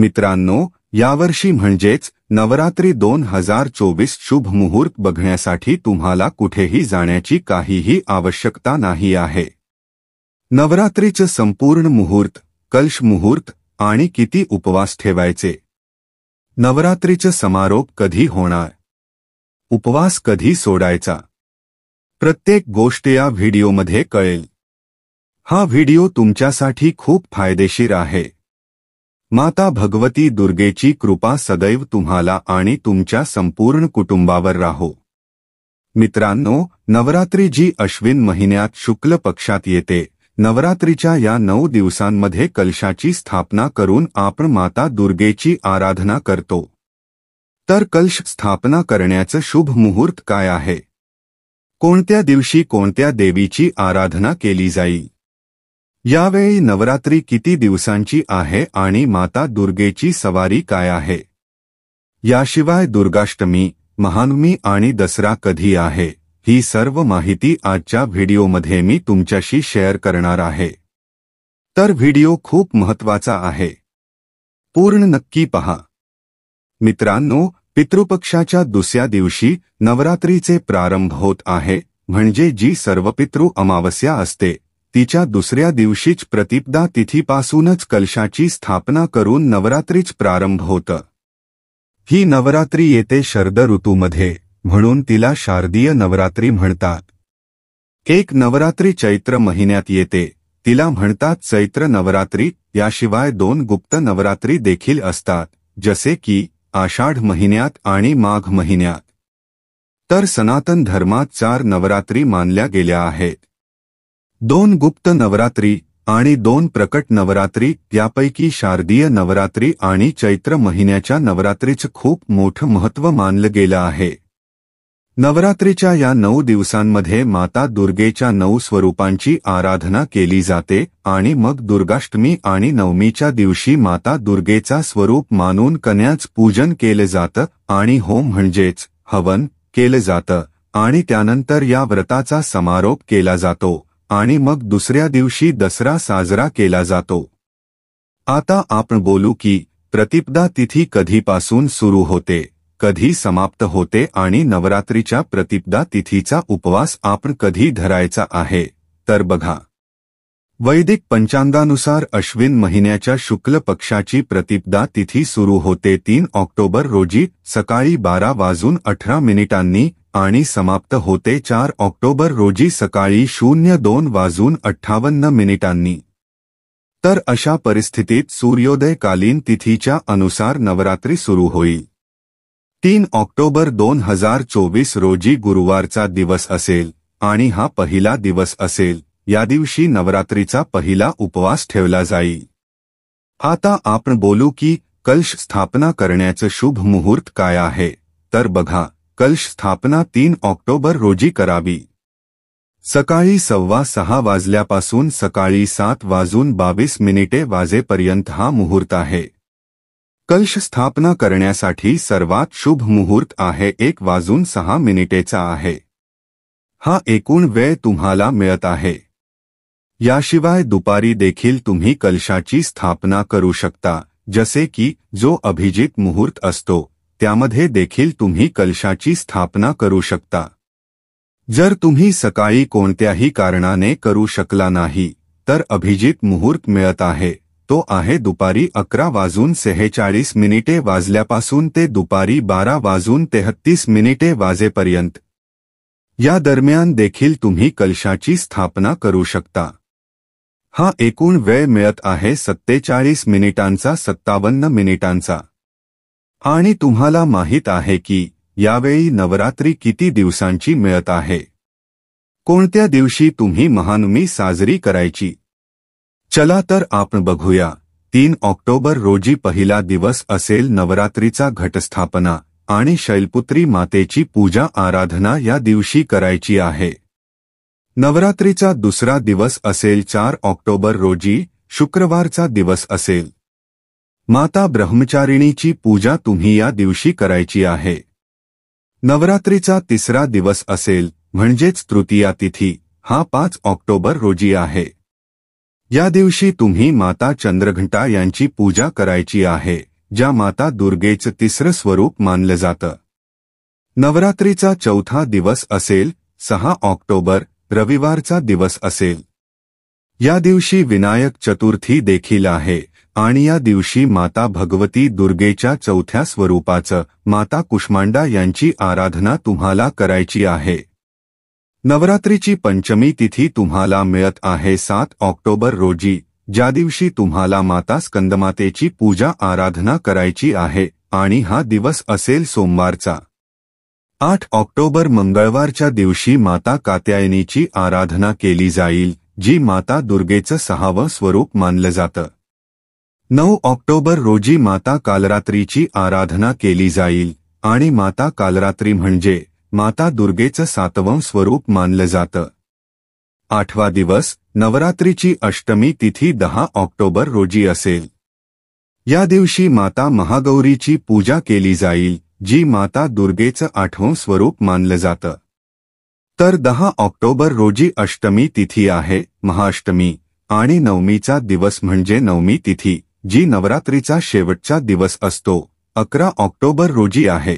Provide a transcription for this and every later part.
मित्रांनो यावर्षी म्हणजेच नवरात्री दोन हजार चोवीस शुभ मुहूर्त बघण्यासाठी तुम्हाला कुठेही जाण्याची काहीही आवश्यकता नाही आहे. नवरात्रीचं संपूर्ण मुहूर्त कल्श मुहूर्त आणि किती उपवास ठेवायचे? नवरात्रीचं समारोप कधी होणार? उपवास कधी सोडायचा? प्रत्येक गोष्ट या व्हिडिओमध्ये कळेल. हा व्हिडिओ तुमच्यासाठी खूप फायदेशीर आहे. माता भगवती दुर्गेची कृपा सदैव तुम्हाला आणि तुमच्या संपूर्ण कुटुंबावर राहो. मित्रांनो नवरात्री जी अश्विन महिन्यात शुक्ल पक्षात येते नवरात्रीच्या या नऊ दिवसांमध्ये कलशाची स्थापना करून आपण माता दुर्गेची आराधना करतो. तर कलश स्थापना करण्याचं शुभ मुहूर्त काय आहे? कोणत्या दिवशी कोणत्या देवीची आराधना केली जाईल यावेळी नवरात्री किती दिवसांची आहे आणि माता दुर्गेची सवारी काय आहे? याशिवाय दुर्गाष्टमी महानमी आणि दसरा कधी आहे? ही सर्व माहिती आजच्या व्हिडिओमध्ये मी तुमच्याशी शेअर करणार आहे. तर व्हिडिओ खूप महत्त्वाचा आहे. पूर्ण नक्की पहा. मित्रांनो पितृपक्षाच्या दुसऱ्या दिवशी नवरात्रीचे प्रारंभ होत आहे म्हणजे जी सर्व पितृ अमावस्या असते तिच्या दुसऱ्या दिवशीच प्रतिपदा तिथीपासूनच कलशाची स्थापना करून नवरात्रीच प्रारंभ होतं. ही नवरात्री येते शरद ऋतूमध्ये म्हणून तिला शारदीय नवरात्री म्हणतात. एक नवरात्री चैत्र महिन्यात येते तिला म्हणतात चैत्र नवरात्री याशिवाय दोन गुप्त नवरात्री देखील असतात जसे की आषाढ महिन्यात आणि माघ महिन्यात. तर सनातन धर्मात चार नवरात्री मानल्या गेल्या आहेत. दोन गुप्त नवरात्री आणि दोन प्रकट नवरात्री यापैकी शारदीय नवरात्री आणि चैत्र महिन्याच्या नवरात्रीचं खूप मोठं महत्त्व मानलं गेलं आहे. नवरात्रीच्या या नऊ दिवसांमध्ये माता दुर्गेच्या नऊ स्वरूपांची आराधना केली जाते आणि मग दुर्गाष्टमी आणि नवमीच्या दिवशी माता दुर्गेचा स्वरूप मानून कन्याच पूजन केलं जातं आणि होम म्हणजेच हवन केलं जातं आणि त्यानंतर या व्रताचा समारोप केला जातो. आणि मग दुसऱ्या दिवशी दसरा साजरा केला जातो. आता आपण बोलू की प्रतिपदा तिथी कधीपासून सुरू होते कधी समाप्त होते आणि नवरात्रीच्या प्रतिपदा तिथीचा उपवास आपण कधी धरायचा आहे तर बघा. वैदिक पंचांगानुसार अश्विन महिन्याच्या शुक्ल पक्षाची प्रतिपदा तिथी सुरू होते तीन ऑक्टोबर रोजी सकाळी बारा वाजून अठरा मिनिटांनी आणि समाप्त होते चार ऑक्टोबर रोजी सकाळी शून्य दोन वाजून अठ्ठावन्न मिनिटांनी. तर अशा परिस्थितीत सूर्योदयकालीन तिथीच्या अनुसार नवरात्री सुरू होईल. तीन ऑक्टोबर दोन हजार चोवीस रोजी गुरुवारचा दिवस असेल आणि हा पहिला दिवस असेल या दिवशी नवरात्रीचा पहिला उपवास ठेवला जाईल. आता आपण बोलू की कलश स्थापना करण्याचं शुभ मुहूर्त काय आहे तर बघा. कलश स्थापना तीन ऑक्टोबर रोजी करावी. सकाळी सव्वा सहा वाजल्यापासून सकाळी सात वाजून बावीस मिनिटे वाजेपर्यंत हा मुहूर्त आहे. कलश स्थापना करण्यासाठी सर्वात शुभ मुहूर्त आहे एक वाजून सहा मिनिटेचा आहे. हा एकूण वेळ तुम्हाला मिळत आहे. याशिवाय दुपारी देखील तुम्ही कलशाची स्थापना करू शकता जसे की जो अभिजित मुहूर्त असतो. त्यामध्ये देखील तुम्ही कलशाची स्थापना करू शकता. जर तुम्ही सकाळी कोणत्याही कारणाने करू शकला नाही तर अभिजित मुहूर्त मिळत आहे. तो आहे दुपारी अकरा वाजून सेहेचाळीस मिनिटे वाजल्यापासून ते दुपारी बारा वाजून तेहत्तीस मिनिटे वाजेपर्यंत. या दरम्यान देखील तुम्ही कलशाची स्थापना करू शकता. हा एकूण वेळ मिळत आहे सत्तेचाळीस मिनिटांचा सत्तावन्न मिनिटांचा. आणि तुम्हाला माहीत आहे की यावेळी नवरात्री किती दिवसांची मिळत आहे? कोणत्या दिवशी तुम्ही महानुमी साजरी करायची? चला तर आपण बघूया. तीन ऑक्टोबर रोजी पहिला दिवस असेल नवरात्रीचा घटस्थापना आणि शैलपुत्री मातेची पूजा आराधना या दिवशी करायची आहे. नवरात्रीचा दुसरा दिवस असेल चार ऑक्टोबर रोजी शुक्रवारचा दिवस असेल. माता ब्रह्मचारिणीची पूजा तुम्ही या दिवशी करायची आहे. नवरात्रीचा तिसरा दिवस असेल म्हणजेच तृतीया तिथी हा पाच ऑक्टोबर रोजी आहे. या दिवशी तुम्ही माता चंद्रघंटा यांची पूजा करायची आहे ज्या माता दुर्गेचं तिसरं स्वरूप मानलं जातं. नवरात्रीचा चौथा दिवस असेल सहा ऑक्टोबर रविवारचा दिवस असेल. या दिवशी विनायक चतुर्थी देखील आहे. आणि या दिवशी माता भगवती दुर्गेच्या चौथ्या स्वरूपाचं माता कुष्मांडा यांची आराधना तुम्हाला करायची आहे. नवरात्रीची पंचमी तिथी तुम्हाला मिळत आहे सात ऑक्टोबर रोजी ज्या दिवशी तुम्हाला माता स्कंदमातेची पूजा आराधना करायची आहे आणि हा दिवस असेल सोमवारचा. आठ ऑक्टोबर मंगळवारच्या दिवशी माता कात्यायनीची आराधना केली जाईल जी माता दुर्गेचं सहावं स्वरूप मानलं जातं. नऊ ऑक्टोबर रोजी माता कालरात्रीची आराधना केली जाईल. आणि माता कालरात्री म्हणजे माता दुर्गेचं सातवं स्वरूप मानलं जातं. आठवा दिवस नवरात्रीची अष्टमी तिथी दहा ऑक्टोबर रोजी असेल. या दिवशी माता महागौरीची पूजा केली जाईल जी माता दुर्गेचं आठवं स्वरूप मानलं जातं. तर दहा ऑक्टोबर रोजी अष्टमी तिथी आहे महाअष्टमी. आणि नवमीचा दिवस म्हणजे नवमी तिथी. जी नवरात्रीचा शेवटचा दिवस असतो अकरा ऑक्टोबर रोजी आहे.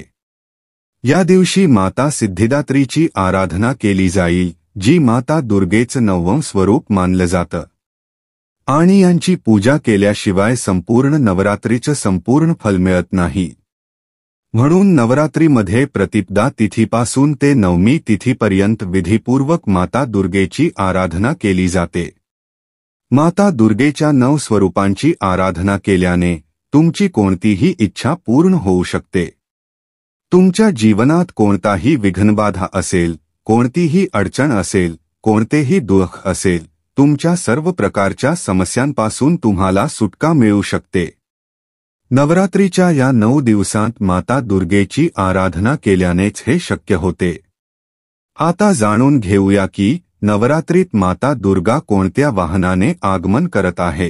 या दिवशी माता सिद्धिदात्रीची आराधना केली जाईल जी माता दुर्गेचं नवम स्वरूप मानलं जातं. आणि यांची पूजा केल्याशिवाय संपूर्ण नवरात्रीचं संपूर्ण फल मिळत नाही. म्हणून नवरात्रीमध्ये प्रतिपदा तिथीपासून ते नवमी तिथीपर्यंत विधीपूर्वक माता दुर्गेची आराधना केली जाते. माता दुर्गेच्या नव स्वरूपांची आराधना केल्याने तुमची कोणतीही इच्छा पूर्ण होऊ शकते. तुमच्या जीवनात कोणताही विघ्नबाधा असेल कोणतीही अडचण असेल कोणतेही दुःख असेल तुमच्या सर्व प्रकारच्या समस्यांपासून तुम्हाला सुटका मिळू शकते. नवरात्रीच्या या नऊ दिवसांत माता दुर्गेची आराधना केल्यानेच हे शक्य होते. आता जाणून घेऊया की नवरात्रीत माता दुर्गा कोणत्या वाहनाने आगमन करत आहे?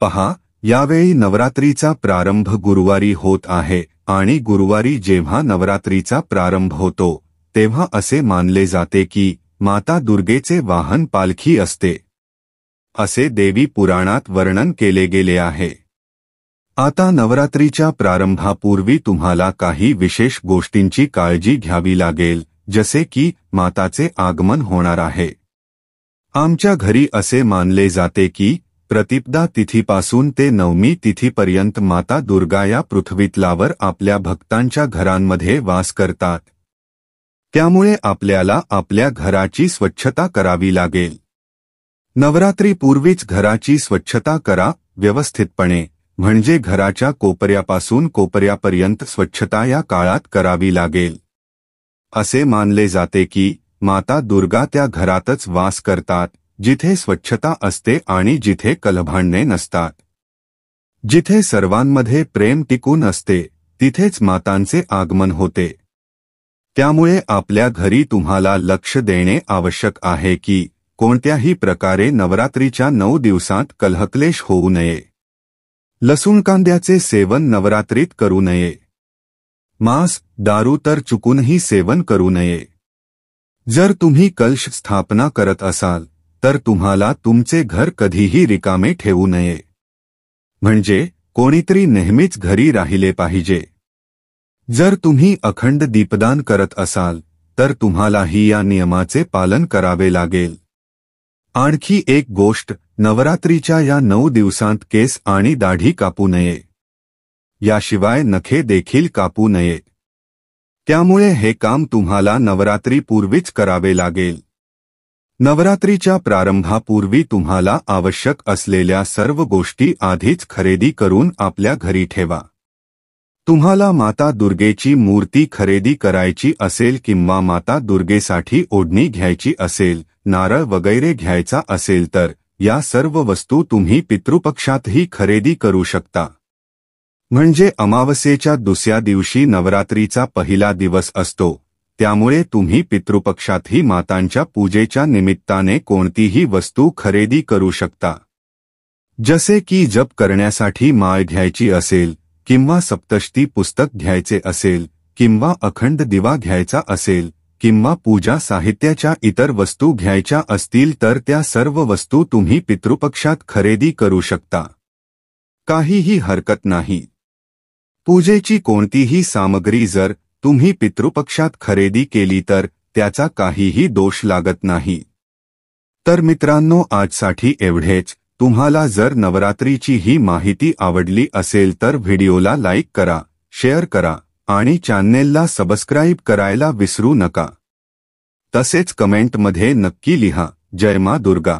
पहा यावेळी नवरात्रीचा प्रारंभ गुरुवारी होत आहे आणि गुरुवारी जेव्हा नवरात्रीचा प्रारंभ होतो तेव्हा असे मानले जाते की माता दुर्गेचे वाहन पालखी असते. असे देवी पुराणात वर्णन केले गेले आहे. आता नवरात्रीच्या प्रारंभापूर्वी तुम्हाला काही विशेष गोष्टींची काळजी घ्यावी लागेल जसे की माताचे आगमन होणार आहे. आमच्या घरी असे मानले जाते की प्रतिपदा तिथीपासून ते नवमी तिथीपर्यंत माता दुर्गा या पृथ्वीतलावर आपल्या भक्तांच्या घरांमध्ये वास करतात. त्यामुळे आपल्याला आपल्या घराची स्वच्छता करावी लागेल. नवरात्रीपूर्वीच घराची स्वच्छता करा व्यवस्थितपणे म्हणजे घराच्या कोपऱ्यापासून कोपऱ्यापर्यंत स्वच्छता या काळात करावी लागेल. असे मानले जाते की माता दुर्गा त्या घरातच वास करतात जिथे स्वच्छता असते आणि जिथे कलभांडणे नसतात. जिथे सर्वांमध्ये प्रेम टिकून असते तिथेच मातांचे आगमन होते. त्यामुळे आपल्या घरी तुम्हाला लक्ष देणे आवश्यक आहे की कोणत्याही प्रकारे नवरात्रीच्या नऊ दिवसांत कलहक्लेश होऊ नये. लसूण कांद्याचे सेवन नवरात्रीत करू नये. मांस दारू तर चुकूनही सेवन करू नये. जर तुम्ही कलश स्थापना करत असाल तर तुम्हाला तुमचे घर कधीही रिकामे ठेवू नये. म्हणजे कोणीतरी नेहमीच घरी राहिले पाहिजे. जर तुम्ही अखंड दीपदान करत असाल तर तुम्हालाही या नियमाचे पालन करावे लागेल. आणखी एक गोष्ट नवरात्रीच्या या नऊ दिवसांत केस आणि दाढी कापू नये. याशिवाय नखे देखील कापू नये. त्यामुळे हे काम तुम्हाला नवरात्रीपूर्वीच करावे लागेल. नवरात्रीच्या प्रारंभापूर्वी तुम्हाला आवश्यक असलेल्या सर्व गोष्टी आधीच खरेदी करून आपल्या घरी ठेवा. तुम्हाला माता दुर्गेची मूर्ती खरेदी करायची असेल किंवा माता दुर्गेसाठी ओढणी घ्यायची असेल नारळ वगैरे घ्यायचा असेल तर या सर्व वस्तू तुम्ही पितृपक्षातही खरेदी करू शकता. म्हणजे अमावस्येच्या दुसऱ्या दिवशी नवरात्रीचा पहिला दिवस असतो. त्यामुळे तुम्ही पितृपक्षातही मातांच्या पूजेच्या निमित्ताने कोणतीही वस्तू खरेदी करू शकता. जसे की जप करण्यासाठी माळ घ्यायची असेल किंवा सप्तष्टी पुस्तक घ्यायचे असेल किंवा अखंड दिवा घ्यायचा असेल किंवा पूजा साहित्याच्या इतर वस्तू घ्यायच्या असतील तर त्या सर्व वस्तू तुम्ही पितृपक्षात खरेदी करू शकता. काहीही हरकत नाही. पूजेची कोणतीही सामग्री जर तुम्ही पितृपक्षात खरेदी केली तर त्याचा काहीही दोष लागत नाही. तर मित्रांनो आजसाठी एवढेच. तुम्हाला जर नवरात्रीची ही माहिती आवडली असेल तर व्हिडिओला लाईक करा शेअर करा आणि चॅनेलला सबस्क्राईब करायला विसरू नका. तसेच कमेंटमध्ये नक्की लिहा. जय मा दुर्गा.